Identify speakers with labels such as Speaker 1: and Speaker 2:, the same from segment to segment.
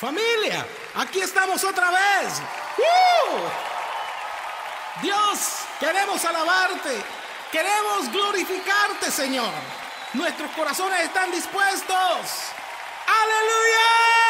Speaker 1: Familia, aquí estamos otra vez. ¡Uh! Dios, queremos alabarte. Queremos glorificarte, Señor. Nuestros corazones están dispuestos. Aleluya.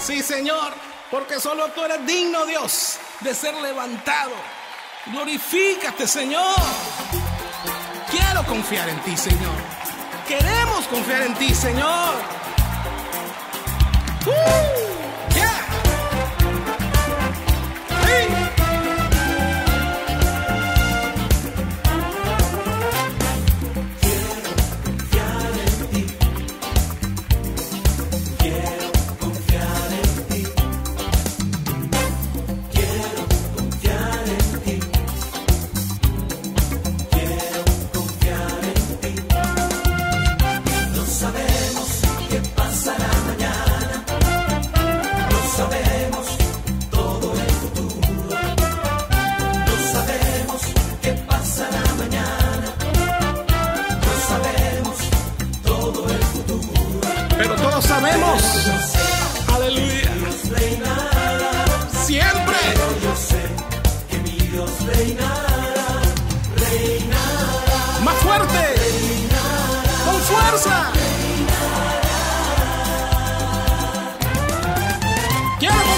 Speaker 1: Sí, señor, porque solo tú eres digno, Dios, de ser levantado. Glorifícate, Señor. Quiero confiar en ti, Señor. Queremos confiar en ti, Señor. ¡Uh!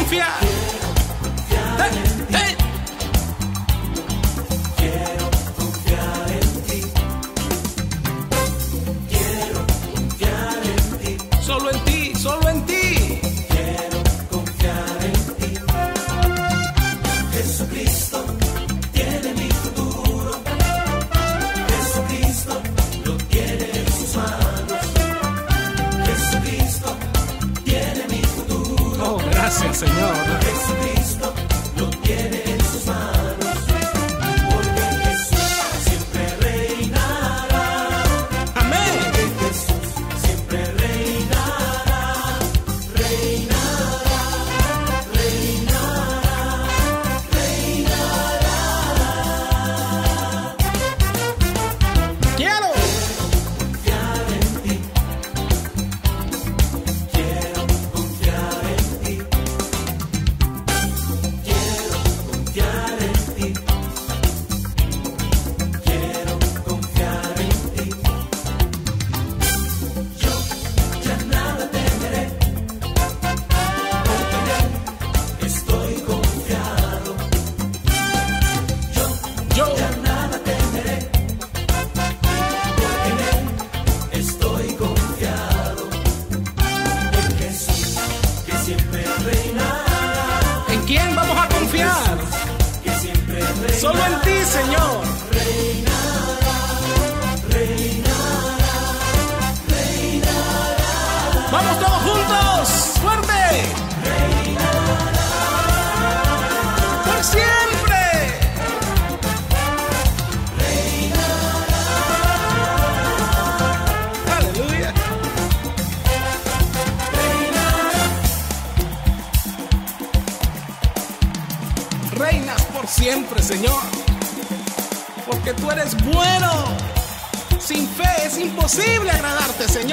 Speaker 2: Quiero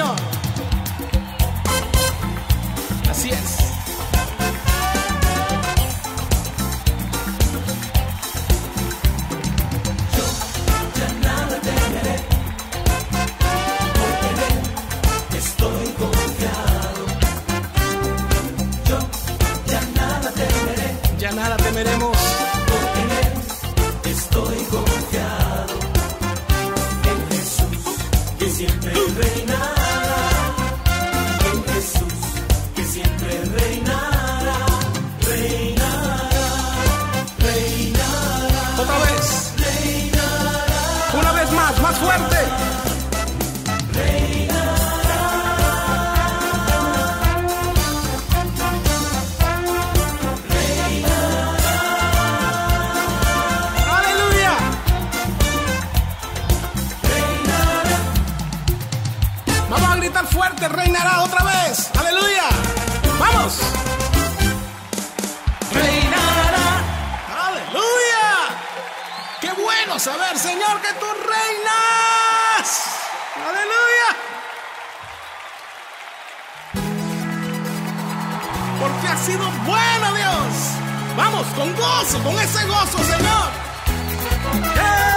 Speaker 1: Señor. Con gozo, con ese gozo, Señor. ¡Eh!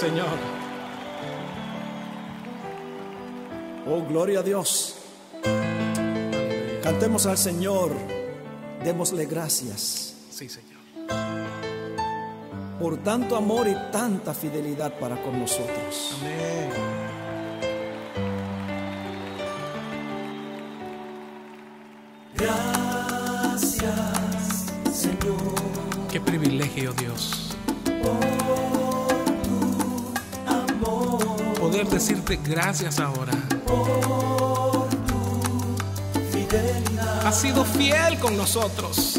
Speaker 1: Señor.
Speaker 3: Oh, gloria a Dios. Cantemos al Señor, démosle gracias
Speaker 1: Sí, Señor.
Speaker 3: por tanto amor y tanta fidelidad para con nosotros.
Speaker 1: Amén.
Speaker 2: Gracias, Señor,
Speaker 1: Qué privilegio, Dios. Decirte gracias ahora.
Speaker 2: fidelidad,
Speaker 1: Has sido fiel con nosotros.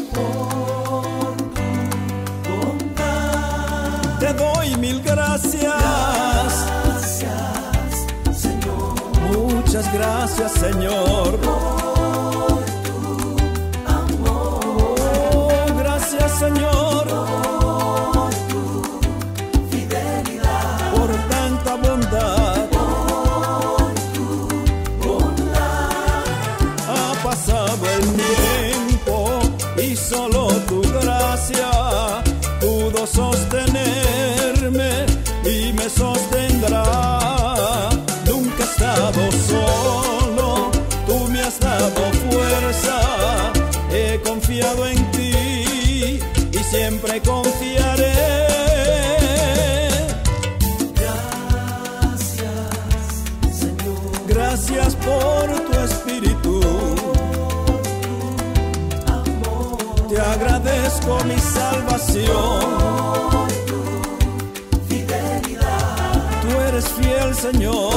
Speaker 3: Te doy mil gracias.
Speaker 2: gracias, Señor,
Speaker 3: Muchas gracias, Señor. Oh, gracias, Señor, pudo Te agradezco mi salvación.
Speaker 2: fidelidad,
Speaker 3: Tú eres fiel, Señor.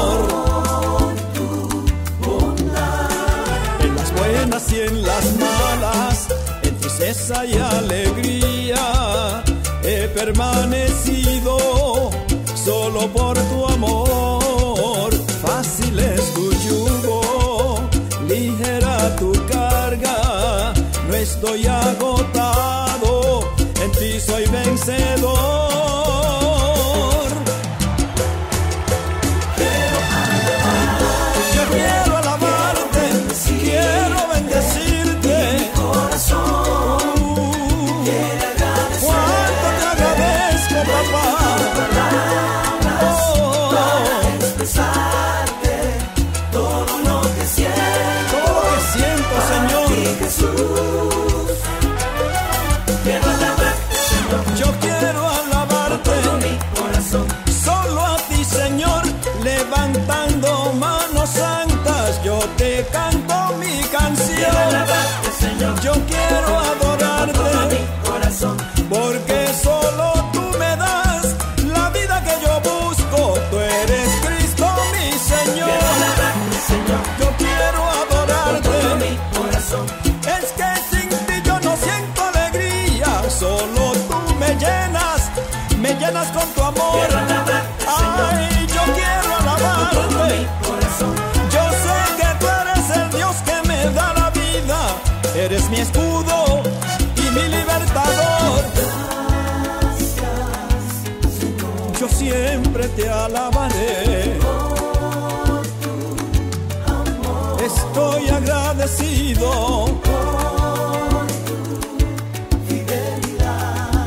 Speaker 3: En las buenas y en las malas, en tristeza y alegría, he permanecido solo por tu amor. Estoy agotado, en ti soy vencedor.
Speaker 2: Mi
Speaker 3: escudo y mi libertador. Yo siempre te alabaré. Estoy agradecido.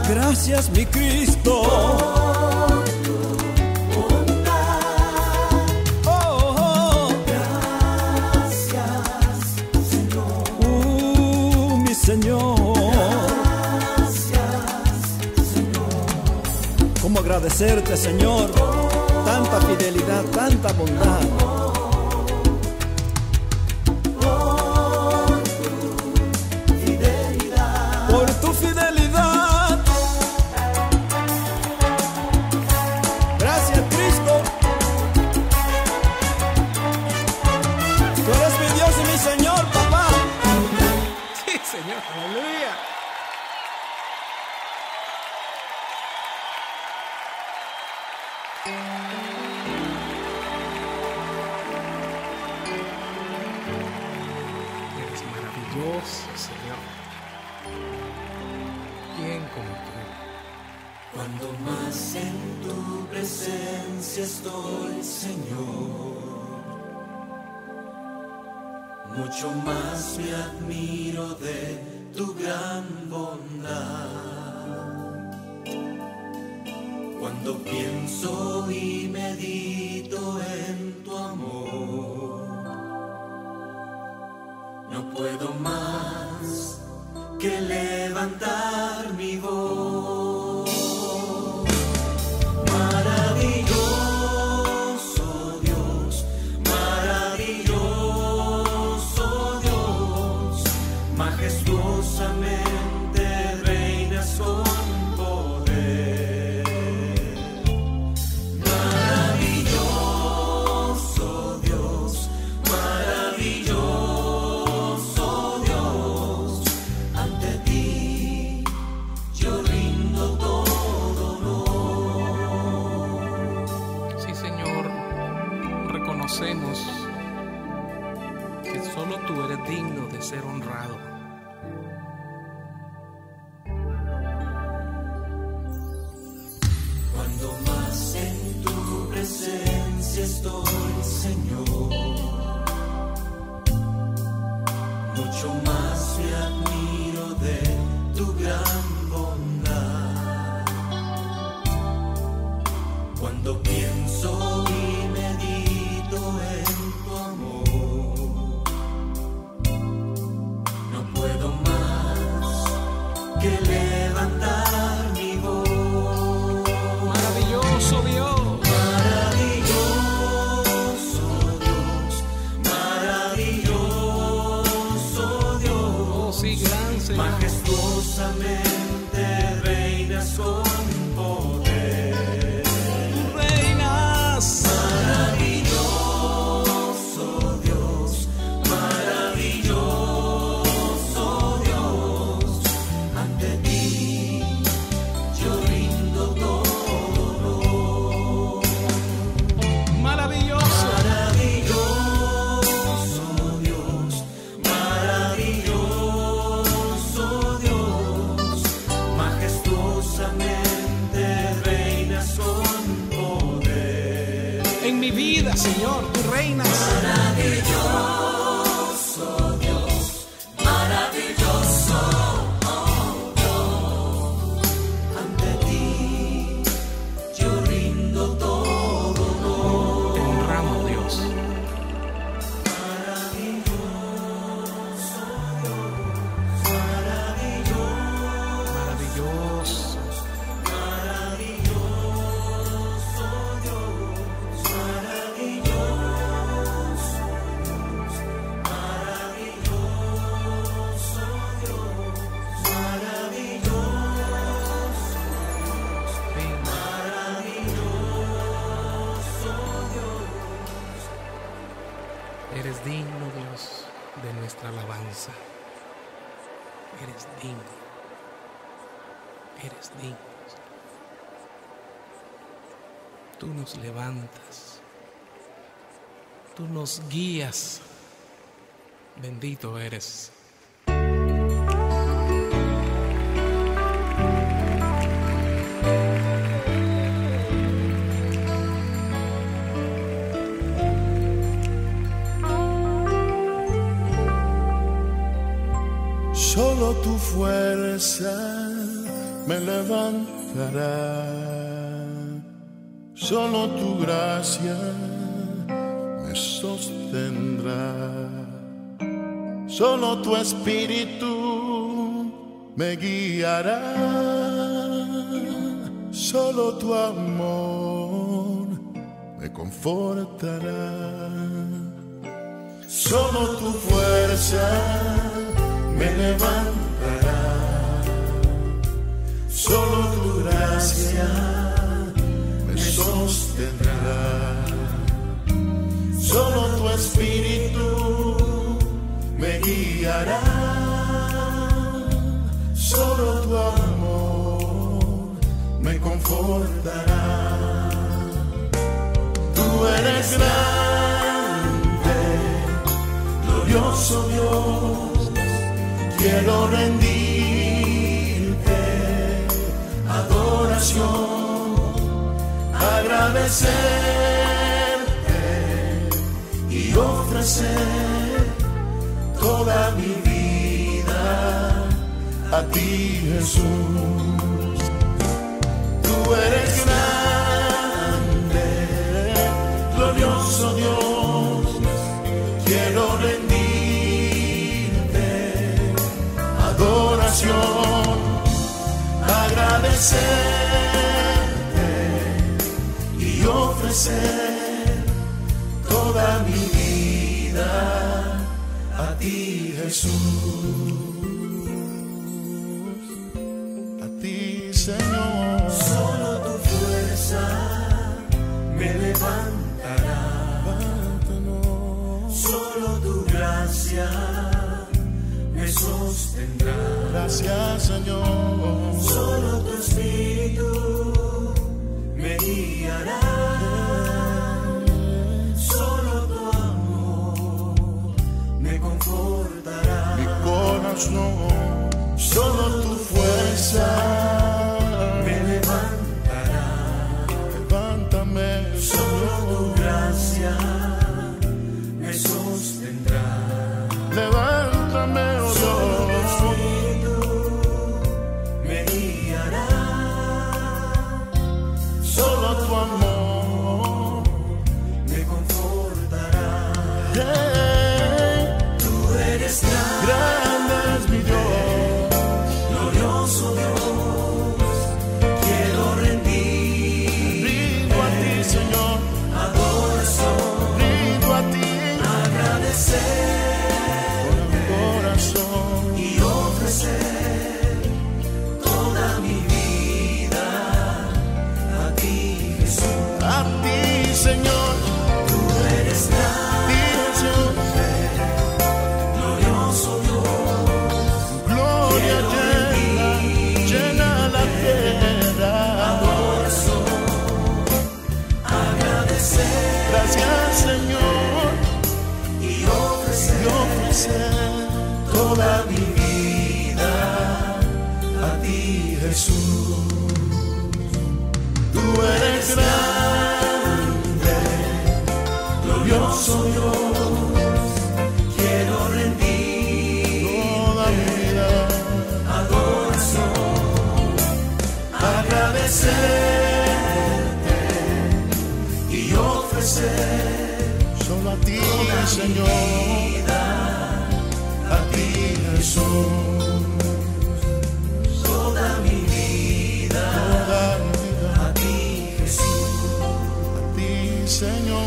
Speaker 3: Gracias mi Cristo. Agradecerte, Señor? Tanta fidelidad, tanta bondad. Por tu fidelidad. Gracias, Cristo. Tú eres mi Dios y mi Señor, papá.
Speaker 1: Sí, Señor. Aleluya. Eres maravilloso, Señor. ¿Quién como tú?
Speaker 2: Cuando más en tu presencia estoy, Señor, mucho más me admiro de tu gran bondad. Cuando pienso y medito en tu amor, no puedo más que levantar mi voz.
Speaker 1: Que solo tú eres digno de ser honrado. Guías. Bendito eres.
Speaker 4: Solo tu fuerza me levantará. Solo tu gracia sostendrá. Solo tu espíritu me guiará. Solo tu amor me confortará. Solo tu fuerza me levantará. Solo tu gracia me sostendrá. Solo tu espíritu me guiará. Solo tu amor me confortará. Tú eres grande, glorioso Dios. Quiero rendirte adoración, agradecerte ofrecer toda mi vida a ti, Jesús. Tú eres grande, glorioso Dios. Quiero rendirte adoración, agradecerte y ofrecer Jesús. A ti, Señor. Solo tu fuerza me levantará. Solo tu gracia me sostendrá. Gracias, Señor. Solo tu fuerza ofrecer. Solo a ti, Señor, a ti, Jesús. Toda mi vida, toda mi vida, a ti, Jesús, a ti, Señor.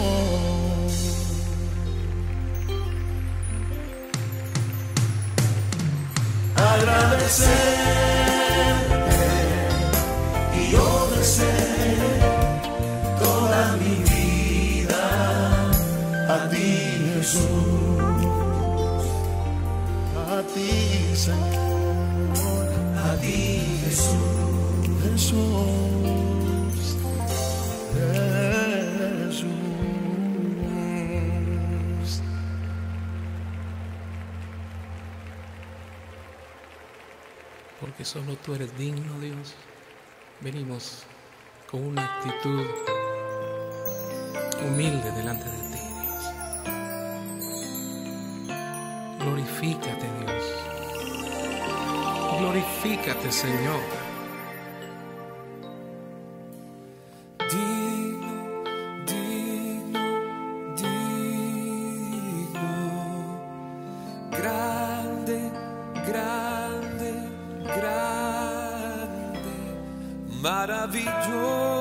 Speaker 4: Agradecerte Jesús. A ti, Señor. A ti, Jesús. Jesús.
Speaker 1: Porque solo tú eres digno, Dios. Venimos con una actitud humilde delante de ti, Glorifícate, Dios. Glorifícate, Señor.
Speaker 2: Digno, digno, digno. Grande, grande, grande.
Speaker 5: maravilloso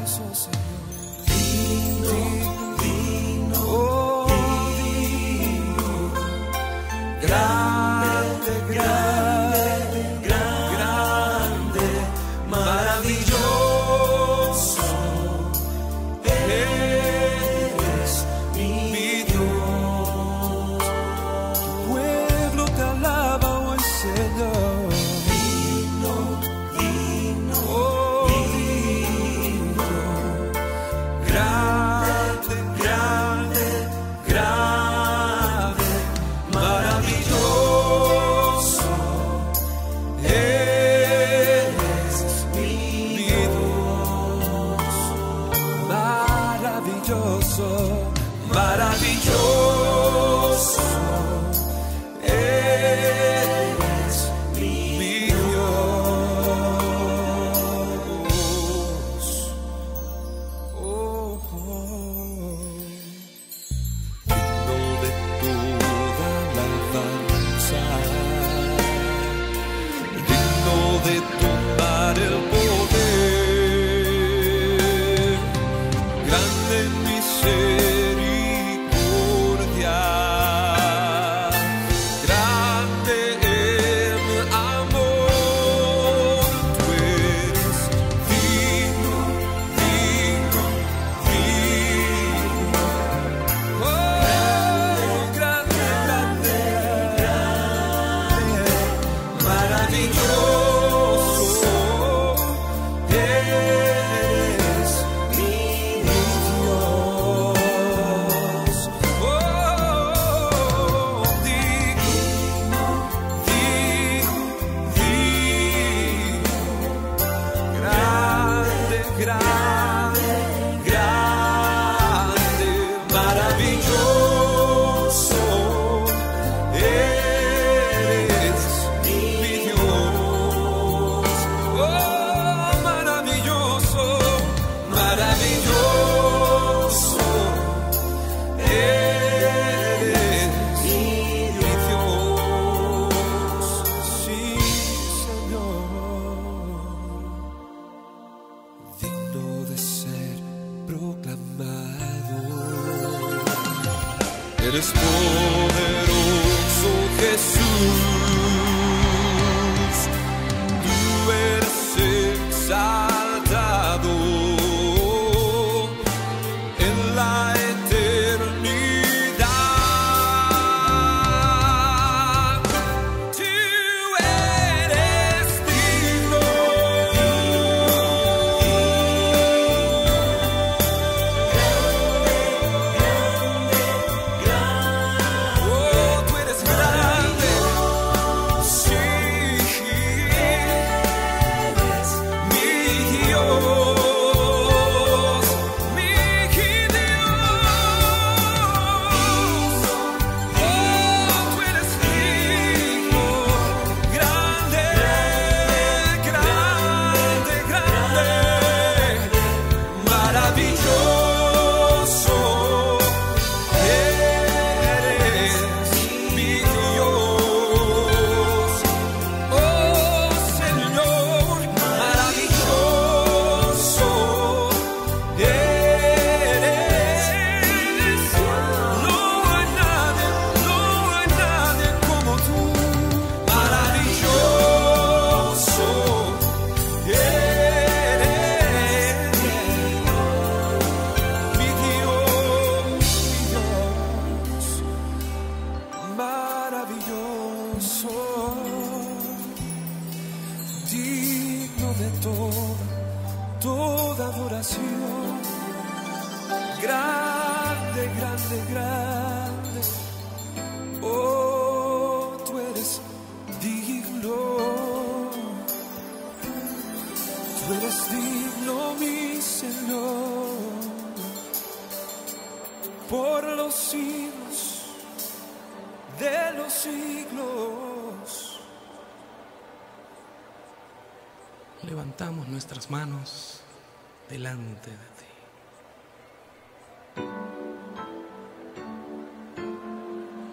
Speaker 5: alabamos, oh Maravilloso.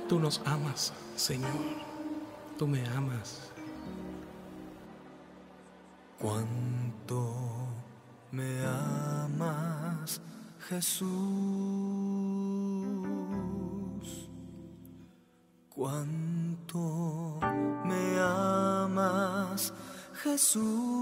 Speaker 5: Tú
Speaker 1: nos amas, Señor. Tú me amas.
Speaker 2: Cuánto me amas, Jesús. Cuánto me amas, Jesús.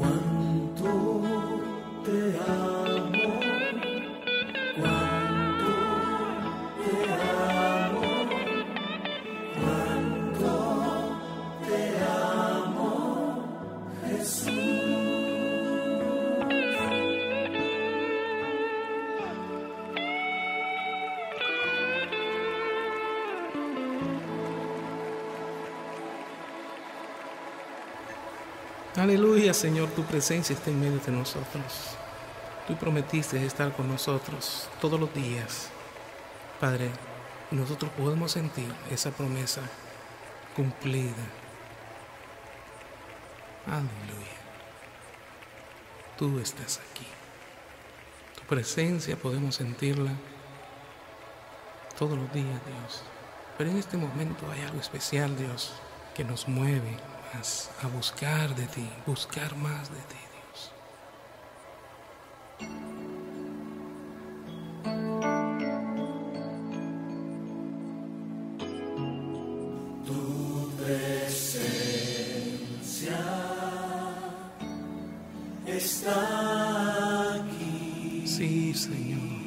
Speaker 2: Cuánto
Speaker 1: Señor, tu presencia está en medio de nosotros. Tú prometiste estar con nosotros todos los días. Padre, nosotros podemos sentir esa promesa cumplida. Aleluya. Tú estás aquí. Tu presencia podemos sentirla todos los días, Dios. Pero en este momento hay algo especial, Dios, que nos mueve más a buscar de ti, buscar más de ti, Dios.
Speaker 2: Está aquí
Speaker 1: Sí, Señor.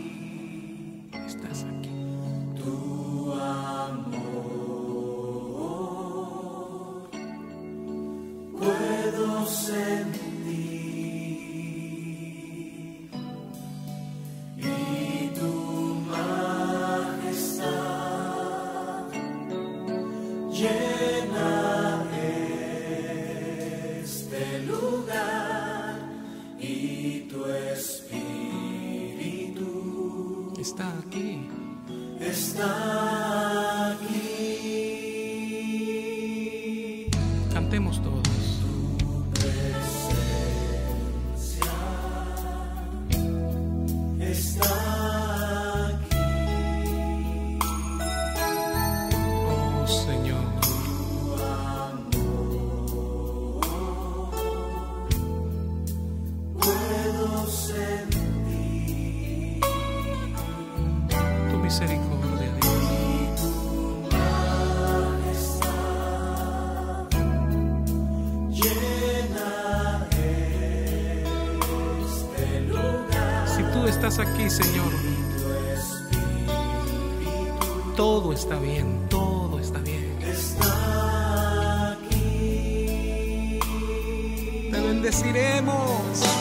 Speaker 1: Bendeciremos.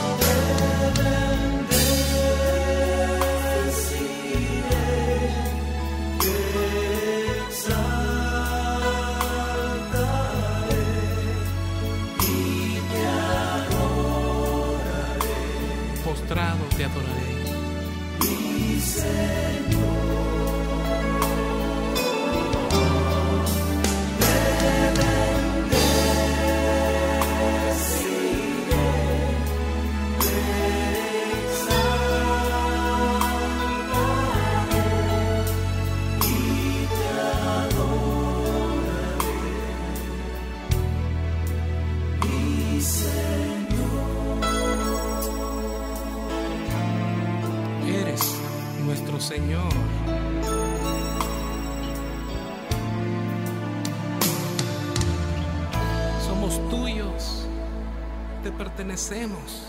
Speaker 6: Pertenecemos.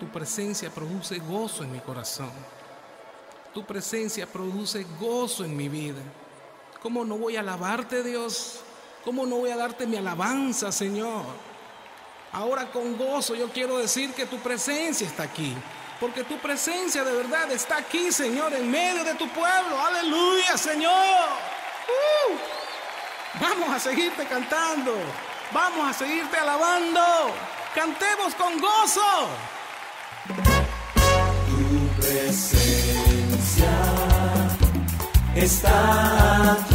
Speaker 6: Tu presencia produce gozo en mi corazón. Tu presencia produce gozo en mi vida. ¿Cómo no voy a alabarte, Dios? ¿Cómo no voy a darte mi alabanza, Señor? Ahora con gozo yo quiero decir que tu presencia está aquí. Porque tu presencia de verdad está aquí, Señor, en medio de tu pueblo. Aleluya, Señor. ¡Uh! Vamos a seguirte cantando. Vamos a seguirte alabando. Cantemos con gozo.
Speaker 1: Tu presencia está aquí.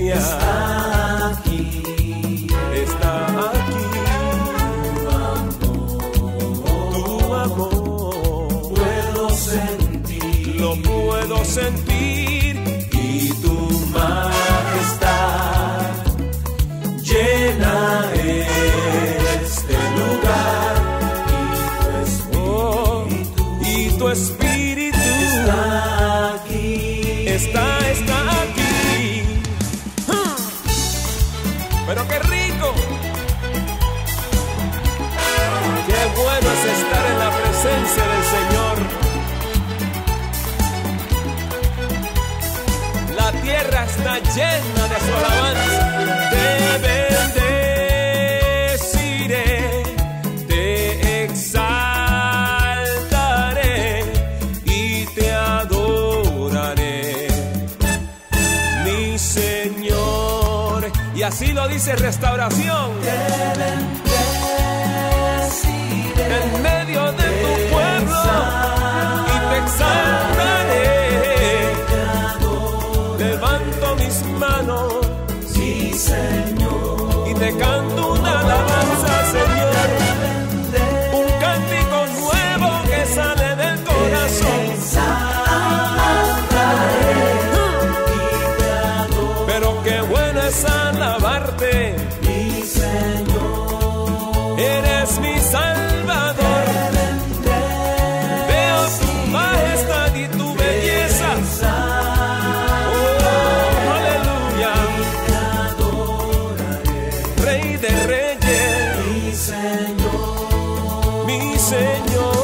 Speaker 1: Presencia está aquí.
Speaker 7: está aquí. Tu amor
Speaker 1: Puedo sentir
Speaker 7: lo puedo sentir.
Speaker 1: y tu majestad llena este lugar y tu espíritu
Speaker 7: y tu espíritu
Speaker 1: está aquí.
Speaker 7: está, está llena de su alabanza. Te bendeciré, te exaltaré y te adoraré, mi Señor. Y así lo dice restauración. En reyes,
Speaker 1: Mi Señor.
Speaker 7: mi
Speaker 6: Señor.